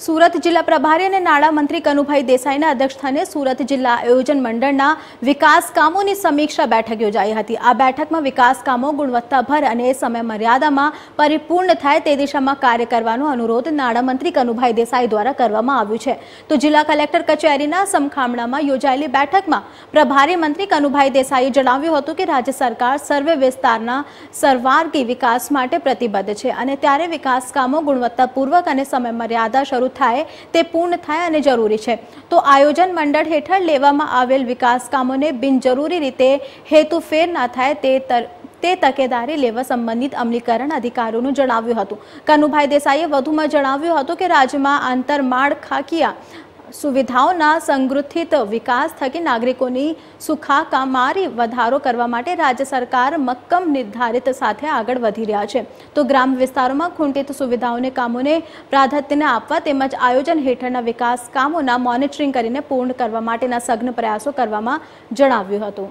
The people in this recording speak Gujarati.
સુરત જિલ્લા પ્રભારી અને નાણાં મંત્રી કનુભાઈ દેસાઈના અધ્યક્ષસ્થાને સુરત જિલ્લા આયોજન મંડળના વિકાસ કામોની સમીક્ષા બેઠક યોજાઈ હતી. આ બેઠકમાં વિકાસ કામો ગુણવત્તાભર અને સમય મર્યાદામાં પરિપૂર્ણ થાય તે દિશામાં કાર્ય કરવાનો અનુરોધ નાણામંત્રી કનુભાઈ દેસાઈ દ્વારા કરવામાં આવ્યું છે. તો જિલ્લા કલેક્ટર કચેરીના સમખામણામાં યોજાયેલી બેઠકમાં પ્રભારી મંત્રી કનુભાઈ દેસાઈએ જણાવ્યું હતું કે રાજ્ય સરકાર સર્વે વિસ્તારના સર્વાર્ગી વિકાસ માટે પ્રતિબદ્ધ છે અને ત્યારે વિકાસ કામો ગુણવત્તાપૂર્વક અને સમય મર્યાદા શરૂ થાય તે પૂર્ણ થાય અને જરૂરી છે. તો આયોજન મંડળ હેઠળ લેવામાં આવેલ વિકાસ કામોને બિનજરૂરી રીતે હેતુફેર ના થાય તે તે તકેદારી લેવા સંબંધિત અમલીકરણ અધિકારીઓનું જણાવ્યું હતું. કનુભાઈ દેસાઈએ વધુમાં જણાવ્યું હતું કે રાજ્યમાં આંતરમાળખાકીય સુવિધાઓના સંગૃથિત વિકાસ થકી નાગરિકોની સુખાકામારી વધારો કરવા માટે રાજ્ય સરકાર મક્કમ નિર્ધારિત સાથે આગળ વધી રહ્યા છે. તો ગ્રામ વિસ્તારોમાં ખૂંટિત સુવિધાઓને, કામોને પ્રાધાન્યને આપવા તેમજ આયોજન હેઠળના વિકાસ કામોના મોનિટરિંગ કરીને પૂર્ણ કરવા માટેના સઘન પ્રયાસો કરવામાં જણાવ્યું હતું.